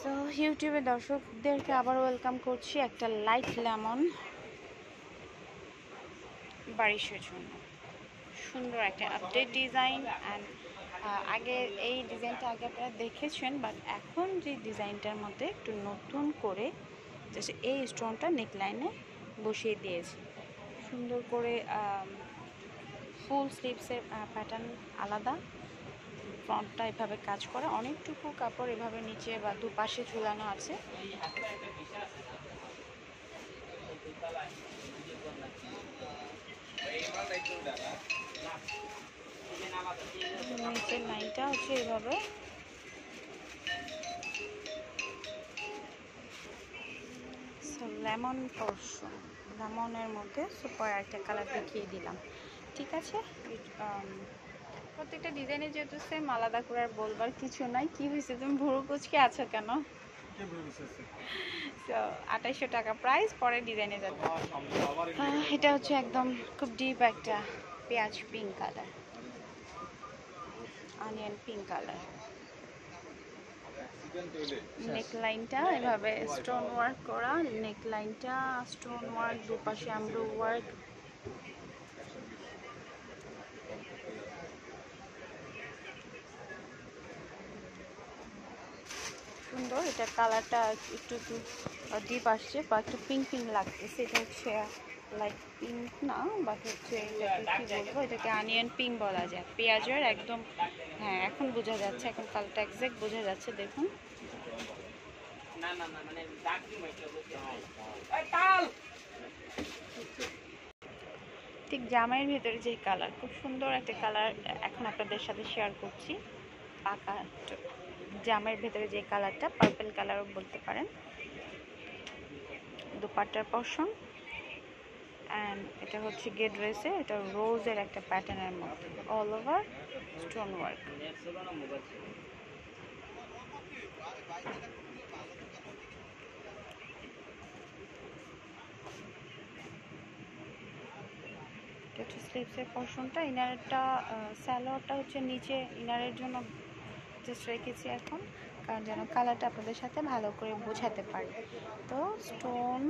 So ইউটিউবে দর্শকদেরকে আবার ওয়েলকাম করছি একটা লাইট লেমন বারিশের জন্য সুন্দর একটা আপডেট ডিজাইন অ্যান্ড আগে এই ডিজাইনটা আগে আপনারা দেখেছেন বাট এখন যে ডিজাইনটার মধ্যে একটু নতুন করে জাস্ট এই স্টোনটা নেকলাইনে বসিয়ে দিয়েছি। সুন্দর করে ফুল স্লিভসের প্যাটার্ন আলাদা। ফ্রন্টটা এভাবে কাজ করা। অনেকটুকু কাপড় এভাবে নিচে বা দুপাশে ঝুলানো আছে। নিচের লাইনটা হচ্ছে এইভাবে লেমন পোর্শন লেমনের মধ্যে সুপার একটা কালার দেখিয়ে দিলাম। ঠিক আছে? Um, প্রত্যেকটা ডিজাইনে যেহেতু সেম আলাদা করে আর বলবার কিছু নাই। কি হয়েছে? তুমি ভুরু কুচকে আছো কেন? তো আঠাইশশো টাকা প্রাইস পরে ডিজাইনে যাবে। এটা হচ্ছে একদম খুব ডিপ একটা পেঁয়াজ pink colour onion pink colour neck লাইনটা এভাবে স্টোন ওয়ার্ক করা নেক লাইনটা স্টোন ওয়ার্ক দুপাশে আমরু ওয়ার্ক সুন্দর এটা কালারটা একটু একটু ডিপ আসছে বা একটু পিঙ্ক পিঙ্ক লাগতেছে। এটা হচ্ছে লাইক পিঙ্ক না বাট হচ্ছে এটাকে কি বলব? এটাকে আনিয়ন পিঙ্ক বলা যায়। পেঁয়াজের একদম হ্যাঁ এখন বোঝা যাচ্ছে এখন কালারটা একজ্যাক্ট বোঝা যাচ্ছে দেখুন। মানে ঠিক জামাইয়ের ভেতরে যে কালার খুব সুন্দর একটা কালার এখন আপনাদের সাথে শেয়ার করছি। পাকা জামাইয়ের ভেতরে যে কালারটা পার্পল কালারও বলতে পারেন। দুপাট্টার পশন অ্যান্ড এটা হচ্ছে গেট ড্রেসে এটা রোজের একটা প্যাটার্নের মধ্যে অল ওভার স্টোন ওয়ার্ক হচ্ছে স্লিভসের পশনটা ইনারটা স্যালোয়ারটা হচ্ছে নিচে ইনারের জন্য জাস্ট রেখেছি এখন কারণ যেন কালারটা আপনাদের সাথে ভালো করে বোঝাতে পারি। তো স্টোন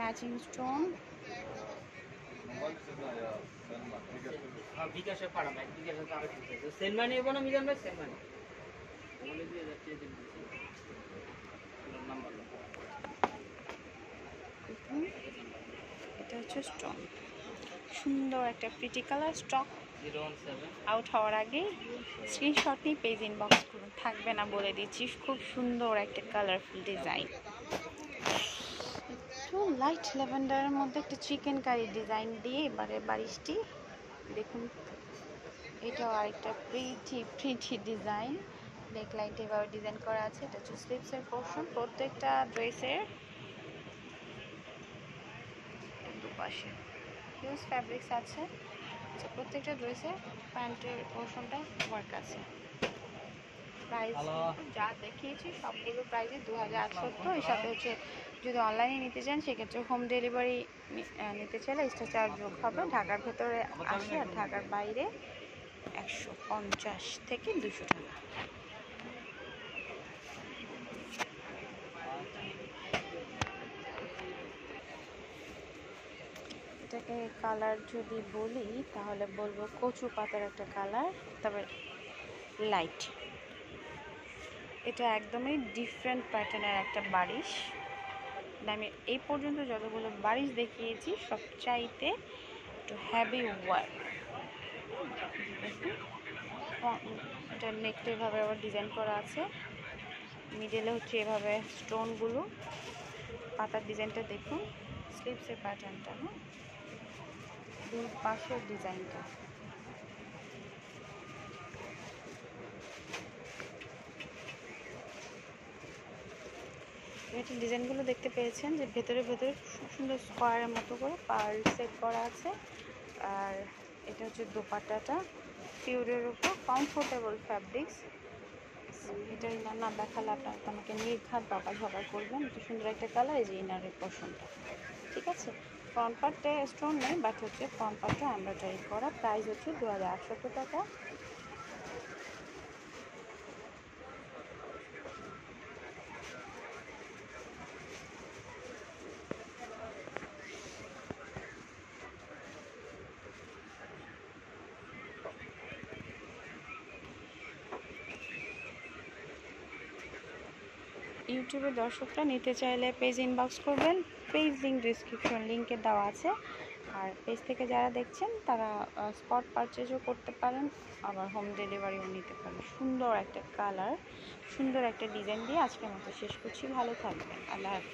ম্যাচিং স্টোন এটা হচ্ছে স্টোন সুন্দর একটা প্রিটি কালার স্টক আউট হওয়ার আগেই স্ক্রিনশট নিয়ে পেজ ইনবক্স করুন। থাকবে না বলে দিচ্ছি। খুব সুন্দর একটা কালারফুল ডিজাইন একটু লাইট ল্যাভেন্ডারের মধ্যে একটা চিকেন কারি ডিজাইন দিয়ে এবারে বারিশটি দেখুন। এটাও আরেকটা প্রিটি প্রিটি ডিজাইন নেক লাইনটা এভাবে ডিজাইন করা আছে। এটা হচ্ছে স্লিপসের পোর্শন প্রত্যেকটা ড্রেসের দুপাশে। হিউজ ফ্যাব্রিক্স আছে। আচ্ছা প্রত্যেকটা ড্রেসে প্যান্টের পোর্শনটা ওয়ার্ক আছে। প্রাইস যা দেখিয়েছি সবগুলো প্রাইসই দু হাজার আটসত্তর এর সাথে হচ্ছে যদি অনলাইনে নিতে চান সেক্ষেত্রে হোম ডেলিভারি নিতে চাইলে এক্সট্রা চার্জ যোগ হবে। ঢাকার ভেতরে আশি আর ঢাকার বাইরে একশো পঞ্চাশ থেকে দুশো টাকা। এটাকে কালার যদি বলি, তাহলে বলব কচু পাতার একটা কালার তবে লাইট এটা একদমই ডিফারেন্ট প্যাটার্নের একটা বারিশ। আমি এই পর্যন্ত যতগুলো বারিশ দেখিয়েছি, সবচাইতে একটু হ্যাভি ওয়ার্ক এটা নেকটা এভাবে আবার ডিজাইন করা আছে। মিডলে হচ্ছে এভাবে স্টোনগুলো পাতার ডিজাইনটা দেখুন স্লিপসের প্যাটার্নটা হ্যাঁ দুই পাশের ডিজাইনটা। এটা ডিজাইনগুলো দেখতে পেয়েছেন যে ভেতরে ভেতরে খুব সুন্দর স্কোয়ারের মতো করে পার্ল সেট করা আছে। আর এটা হচ্ছে দোপাট্টাটা পিওরের উপর কমফোর্টেবল ফ্যাব্রিক্স এটা ইনার না দেখালে আপনার আমাকে নির্ঘাত বাবা ঝগড়া করবেন, এত সুন্দর একটা কালার এই যে ইনারের পোর্শনটা ঠিক আছে? ফ্রন্ট পার্টটা স্টোন নেই বাট হচ্ছে ফ্রন্ট পার্টটা এমব্রয়ডারি করা। প্রাইস হচ্ছে দু টাকা। ইউটিউবে দর্শকরা নিতে চাইলে পেজ ইনবক্স করবেন। পেজ লিঙ্ক ডিসক্রিপশন লিঙ্কে দেওয়া আছে। আর পেজ থেকে যারা দেখছেন, তারা স্পট পারচেজও করতে পারেন, আবার হোম ডেলিভারিও নিতে পারেন। সুন্দর একটা কালার সুন্দর একটা ডিজাইন দিয়ে আজকের মতো শেষ করছি। ভালো থাকবেন। আল্লাহ হাফিজ।